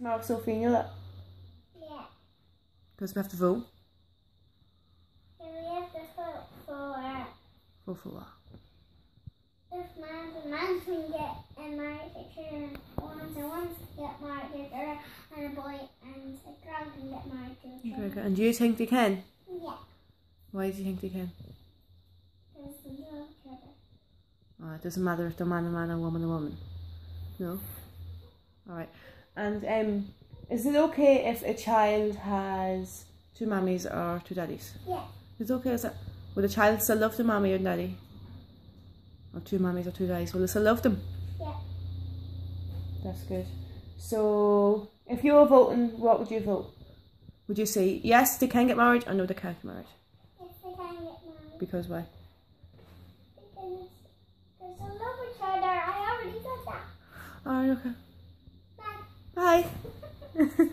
Mark Sophie, look. Yeah. Because we have to vote. And we have to vote for Vote for what? if man and man can get and married to children, ones and ones can get married to a girl, and a boy and a girl can get married to a girl. good. And do you think they can? Yeah. Why do you think they can? Because they love each other. Oh, it doesn't matter if they're man a man and woman a woman. No? Alright. And um, is it okay if a child has two mummies or two daddies? Yeah. Is it okay? Is that, would a child still love the mummy or daddy? Or two mummies or two daddies? Will they still love them? Yeah. That's good. So, if you were voting, what would you vote? Would you say yes, they can get married, or no, they can't get married? If they can get married. Because why? Because they love each other. I already said that. Alright, okay. Bye. Bye.